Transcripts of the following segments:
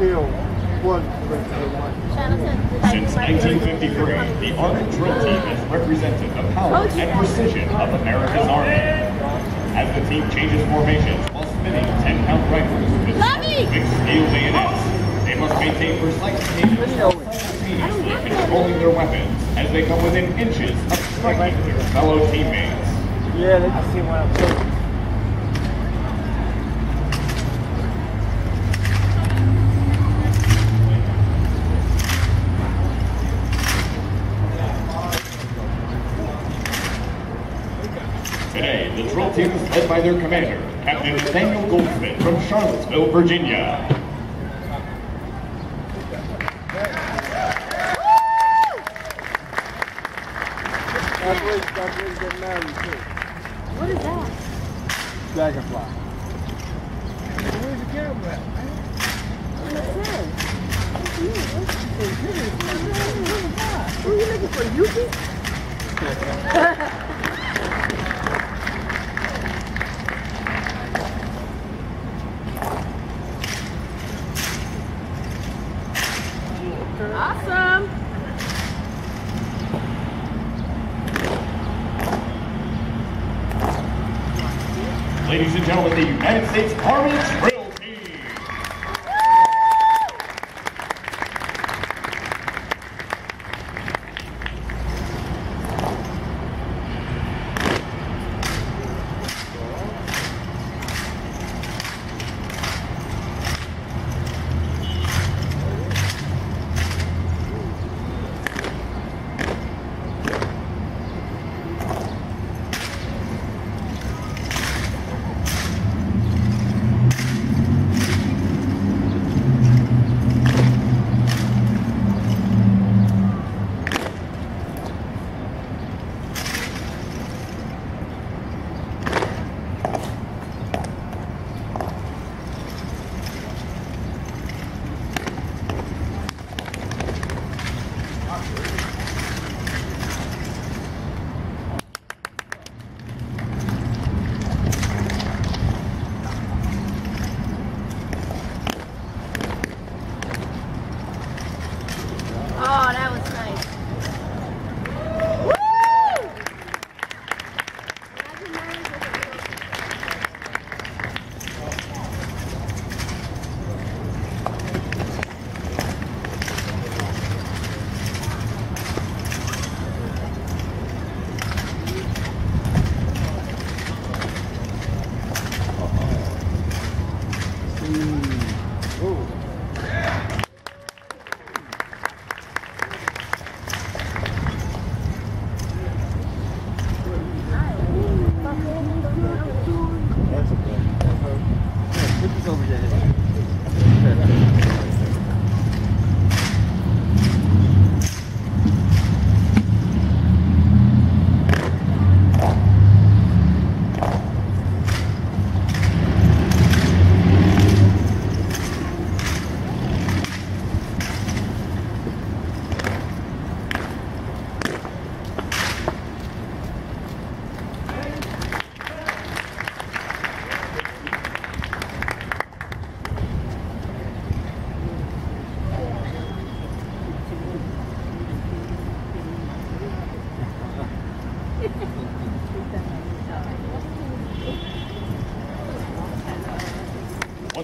Hill was Springfield. Since 1953, the Army Drill Team has represented the power oh, and precision of America's Army. As the team changes formations while spinning 10-count rifles with fixed steel bayonets, they must maintain precise cadence and simultaneously controlling their weapons as they come within inches of striking their fellow teammates. Yeah, they just see what I'm saying. Today, the drill team is led by their commander, Captain Nathaniel Goldsmith from Charlottesville, Virginia. What is that? Dragonfly. Where's the camera at? What it says? Who are you looking for? Yuki? Awesome. Ladies and gentlemen, the United States Army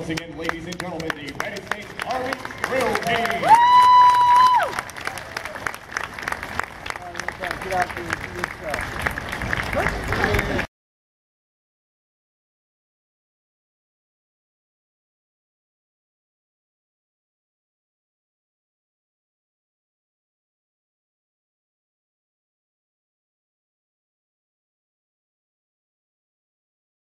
Once again, ladies and gentlemen, the United States Army